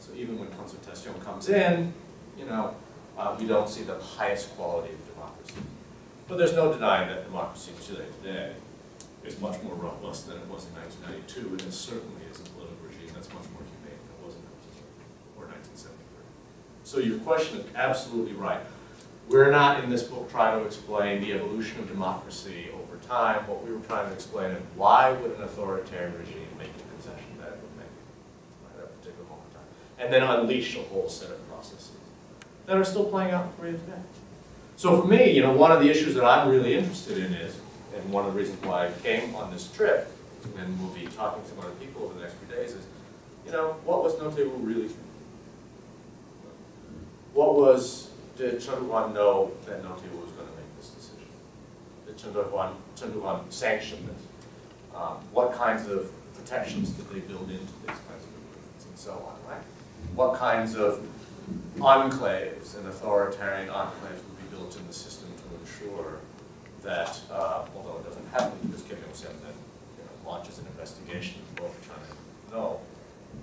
So even when Concertacion comes in, you know, uh, we don't see the highest quality of democracy. But there's no denying that democracy in Chile today is much more robust than it was in 1992, and it certainly is a political regime that's much more humane than it was in 1970 or 1973. So your question is absolutely right. We're not in this book trying to explain the evolution of democracy over time. What we were trying to explain is why would an authoritarian regime make a concession that it would make at a particular moment in time, and then unleash a whole set of processes that are still playing out in Korea today. So for me, you know, one of the issues that I'm really interested in is, and one of the reasons why I came on this trip, and we'll be talking to some other people over the next few days, is, you know, what was No Tae-woo really? What was, did Chun Doo-hwan know that No Tae-woo was going to make this decision? Did Chun Doo-hwan sanction this? Um, what kinds of protections did they build into these kinds of agreements and so on, right? What kinds of enclaves and authoritarian enclaves would be built in the system to ensure that, uh, although it doesn't happen because Kim Jong-un then you know, launches an investigation into what we're trying to know,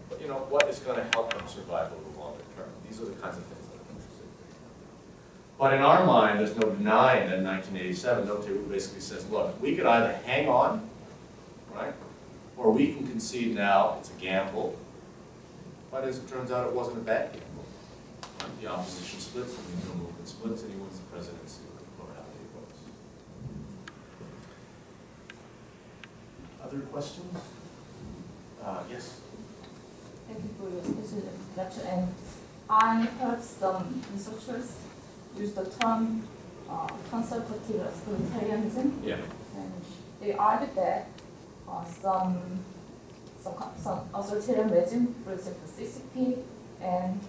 but you know, what is going to help them survive over the longer term? These are the kinds of things that I'm interested in. But in our mind, there's no denying that in 1987, Note basically says, look, we could either hang on, right, or we can concede now, it's a gamble, but as it turns out, it wasn't a bad gamble. The opposition splits, and the regional movement splits, and he wins the presidency with plurality of votes. Other questions? Uh, yes? Thank you for your special introduction. And I heard some researchers use the term uh, consultative authoritarianism, Yeah. and they argue that uh, some some some authoritarianism, for example, CCP, and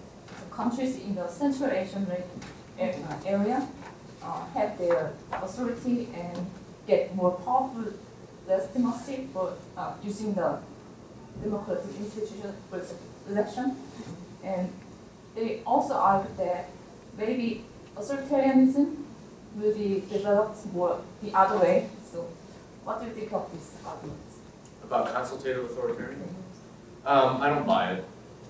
countries in the Central Asian area uh, have their authority and get more powerful legitimacy for uh, using the democratic institution, for election. And they also argue that maybe authoritarianism will be developed more the other way. So what do you think of these arguments? About consultative authoritarianism? Um, I don't buy it.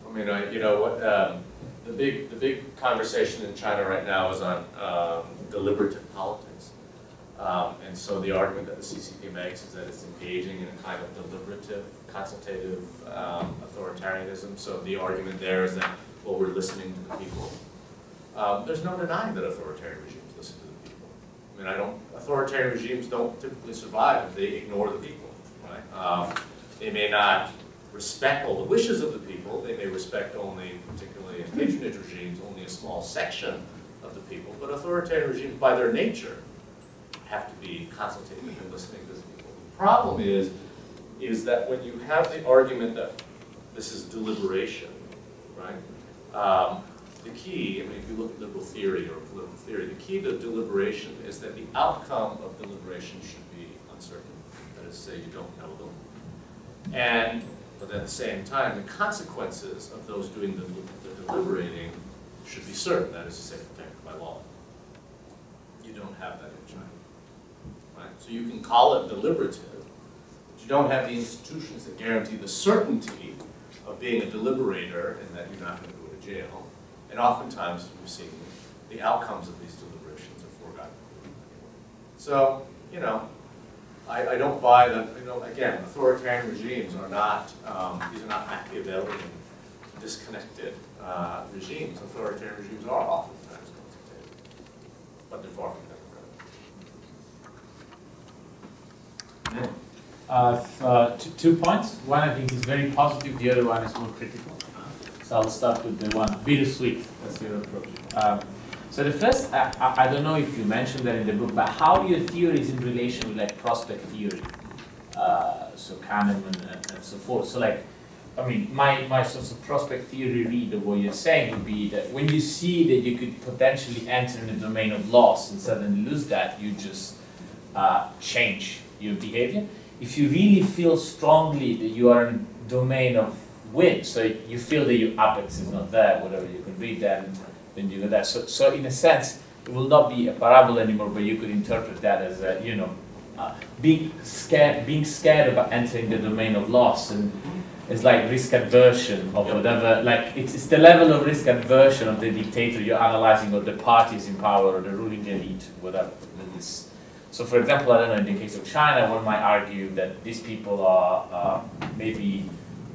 I mean, I, you know, what, um, the big, the big conversation in China right now is on, um, deliberative politics. Um, and so the argument that the CCP makes is that it's engaging in a kind of deliberative, consultative, um, authoritarianism. So the argument there is that, well, we're listening to the people. Um, there's no denying that authoritarian regimes listen to the people. I mean, I don't, authoritarian regimes don't typically survive if they ignore the people, right? Um, they may not respect all the wishes of the people, they may respect only, particularly patronage regimes, only a small section of the people, but authoritarian regimes, by their nature, have to be consultative and listening to the people. The problem is, is that when you have the argument that this is deliberation, right? Um, the key, I mean, if you look at liberal theory or political theory, the key to deliberation is that the outcome of deliberation should be uncertain. That is to say, you don't know them. And, but at the same time, the consequences of those doing the, the deliberating should be certain, that is to say, protected by law. You don't have that in China. Right? So you can call it deliberative, but you don't have the institutions that guarantee the certainty of being a deliberator and that you're not going to go to jail. And oftentimes, we've seen the outcomes of these deliberations are forgotten. So, you know, I, I don't buy that, you know, again, authoritarian regimes are not, um, these are not Machiavellian, disconnected uh, regimes. Authoritarian regimes are oftentimes consultative, but they're far from democratic. Uh, uh, two, two points. One I think is very positive, the other one is more critical. So I'll start with the one bittersweet. That's your approach. Um, so the first, I, I don't know if you mentioned that in the book, but how your theory is in relation with like prospect theory, uh, so Kahneman and, and so forth. So like, I mean, my, my sort of prospect theory read of what you're saying would be that when you see that you could potentially enter in the domain of loss and suddenly lose that, you just uh, change your behavior. If you really feel strongly that you are in domain of win, so you feel that your apex is not there, whatever you can read that, then you go there. So, so in a sense, it will not be a parable anymore, but you could interpret that as a, you know, uh, being scared, being scared about entering the domain of loss, and it's like risk aversion of Yep. whatever. Like it's, it's the level of risk aversion of the dictator you're analyzing, or the parties in power, or the ruling elite, whatever. that is- so, for example, I don't know, in the case of China, one might argue that these people are uh, maybe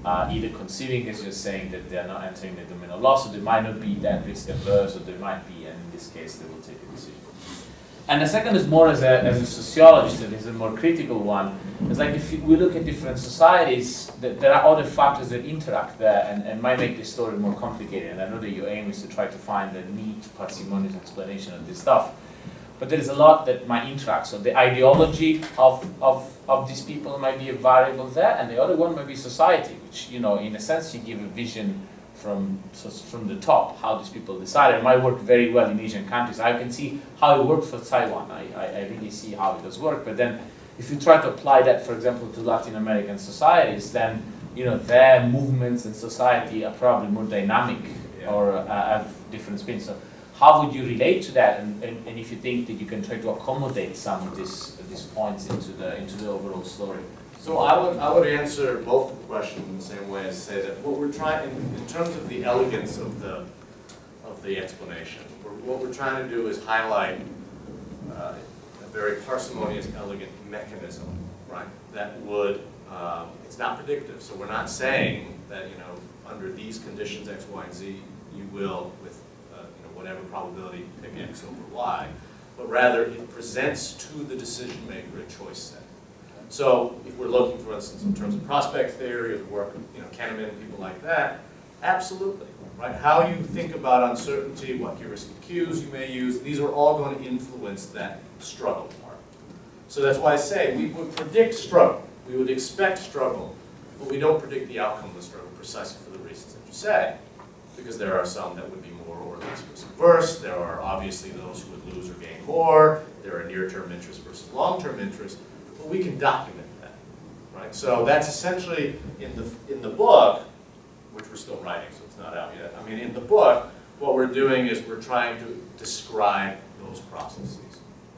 uh, either conceiving, as you're saying, that they are not entering the domain of law, so they might not be that risk averse, or they might be, and in this case, they will take a decision. And the second is more as a, as a sociologist, and is a more critical one. It's like if we look at different societies, th- there are other factors that interact there and, and might make the story more complicated. And I know that your aim is to try to find a neat, parsimonious explanation of this stuff. But there is a lot that might interact. So the ideology of, of, of these people might be a variable there, and the other one might be society, which, you know, in a sense, you give a vision from, so from the top, how these people decide. It might work very well in Asian countries. I can see how it works for Taiwan. I, I, I really see how it does work. But then if you try to apply that, for example, to Latin American societies, then, you know, their movements in society are probably more dynamic Yeah. or uh, have different spins. So how would you relate to that? And, and, and if you think that you can try to accommodate some of these, these points into the, into the overall story? So I would, I would answer both the questions in the same way as say that what we're trying, in, in terms of the elegance of the, of the explanation, we're- what we're trying to do is highlight uh, a very parsimonious, elegant mechanism, right? That would, um, it's not predictive, so we're not saying that, you know, under these conditions, X, Y, and Z, you will, with, whatever probability, pick X over Y, but rather it presents to the decision maker a choice set. So if we're looking, for instance, in terms of prospect theory or the work of, you know, Kahneman and people like that, absolutely, right? How you think about uncertainty, what heuristic cues you may use, these are all going to influence that struggle part. So that's why I say we would predict struggle, we would expect struggle, but we don't predict the outcome of the struggle precisely for the reasons that you say, because there are some that would be more risk averse, there are obviously those who would lose or gain more, there are near-term interests versus long-term interests, but we can document that, right? So that's essentially in the, in the book, which we're still writing, so it's not out yet. I mean, in the book, what we're doing is we're trying to describe those processes,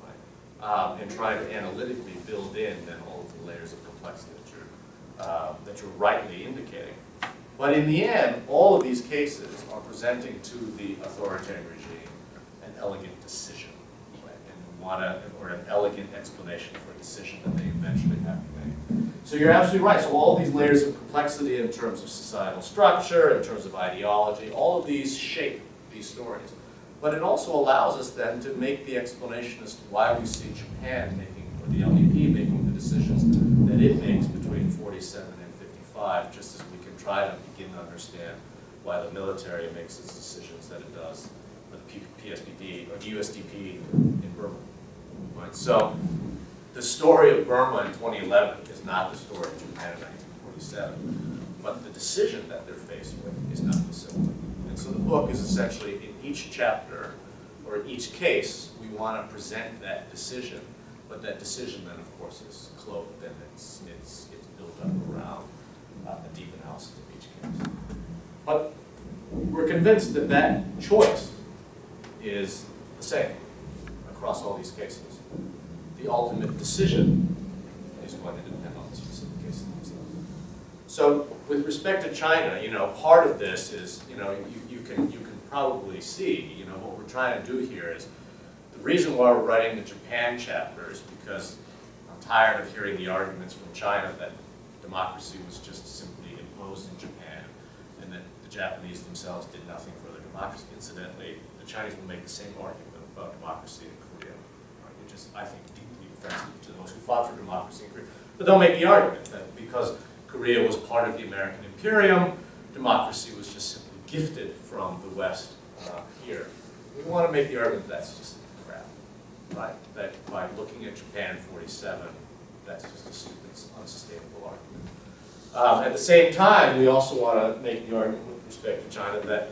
right? Um, and try to analytically build in then all of the layers of complexity that you're, uh, that you're rightly indicating. But in the end, all of these cases are presenting to the authoritarian regime an elegant decision, right? And want to, or an elegant explanation for a decision that they eventually have to make. So you're absolutely right. So all these layers of complexity in terms of societal structure, in terms of ideology, all of these shape these stories. But it also allows us then to make the explanation as to why we see Japan making, or the LDP making the decisions that it makes between 47 and 55, just as try to begin to understand why the military makes its decisions that it does for the PSPD or the USDP in Burma. Right? So the story of Burma in 2011 is not the story of Japan in 1947, but the decision that they're faced with is not the dissimilar. And so the book is essentially in each chapter or in each case, we want to present that decision, but that decision then, of course, is cloaked and it's, it's, it's built up around uh, a deep analysis of each case. But we're convinced that that choice is the same across all these cases. The ultimate decision is going to depend on the specific cases themselves. So with respect to China, you know, part of this is, you know, you, you can, you can probably see, you know, what we're trying to do here is, the reason why we're writing the Japan chapter is because I'm tired of hearing the arguments from China that democracy was just simply imposed in Japan and that the Japanese themselves did nothing for their democracy. Incidentally, the Chinese will make the same argument about democracy in Korea, which is, I think, deeply offensive to those who fought for democracy in Korea. But they'll make the argument that because Korea was part of the American Imperium, democracy was just simply gifted from the West uh, here. We want to make the argument that that's just crap, right? That by looking at Japan 47, that's just a stupid, unsustainable argument. Um, at the same time, we also want to make the argument with respect to China that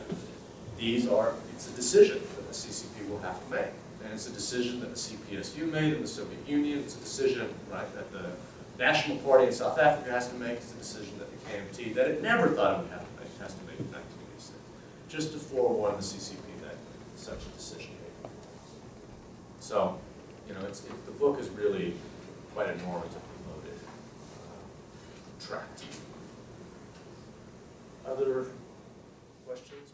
these are, it's a decision that the CCP will have to make. And it's a decision that the CPSU made in the Soviet Union. It's a decision, right, that the National Party in South Africa has to make. It's a decision that the KMT, that it never thought it would have to make, has to make in 1986. Just to forewarn the CCP that such a decision may. So, you know, the book is really quite a normatively loaded uh, tract. Other questions?